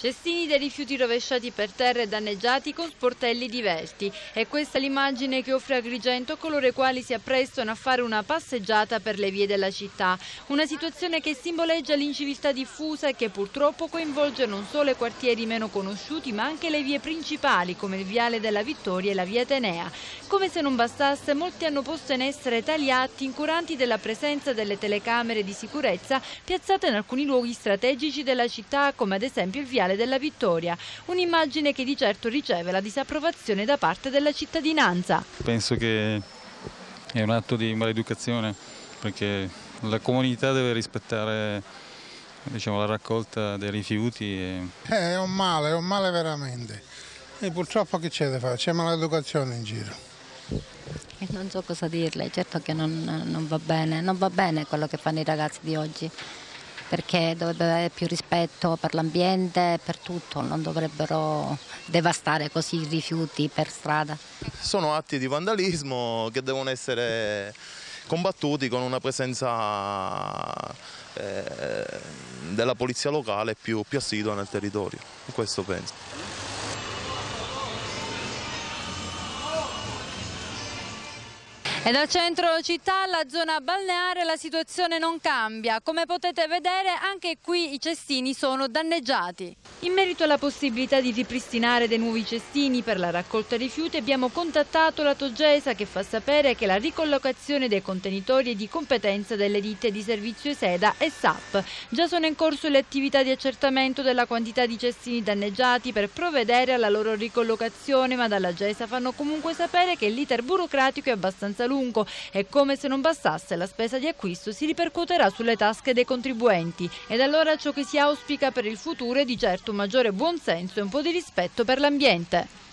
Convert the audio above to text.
Cestini dei rifiuti rovesciati per terra e danneggiati con sportelli diversi. È questa l'immagine che offre Agrigento coloro i quali si apprestano a fare una passeggiata per le vie della città. Una situazione che simboleggia l'inciviltà diffusa e che purtroppo coinvolge non solo i quartieri meno conosciuti ma anche le vie principali come il Viale della Vittoria e la Via Atenea. Come se non bastasse, molti hanno posto in essere tali atti incuranti della presenza delle telecamere di sicurezza piazzate in alcuni luoghi strategici della città come ad esempio il Viale Mondiale della Vittoria, un'immagine che di certo riceve la disapprovazione da parte della cittadinanza. Penso che è un atto di maleducazione perché la comunità deve rispettare diciamo, la raccolta dei rifiuti. E... Eh, è un male, è un male veramente. E purtroppo che c'è da fare? C'è maleducazione in giro. Non so cosa dirle, certo che non, non va bene, non va bene quello che fanno i ragazzi di oggi perché dovrebbe avere più rispetto per l'ambiente per tutto, non dovrebbero devastare così i rifiuti per strada. Sono atti di vandalismo che devono essere combattuti con una presenza eh, della polizia locale più, più assidua nel territorio, questo penso. E dal centro città alla zona balneare la situazione non cambia. Come potete vedere anche qui i cestini sono danneggiati. In merito alla possibilità di ripristinare dei nuovi cestini per la raccolta rifiuti abbiamo contattato la Togesa che fa sapere che la ricollocazione dei contenitori è di competenza delle ditte di servizio SEDA e SAP. Già sono in corso le attività di accertamento della quantità di cestini danneggiati per provvedere alla loro ricollocazione ma dalla GESA fanno comunque sapere che l'iter burocratico è abbastanza lungo lungo e come se non bastasse la spesa di acquisto si ripercuoterà sulle tasche dei contribuenti ed allora ciò che si auspica per il futuro è di certo un maggiore buonsenso e un po' di rispetto per l'ambiente.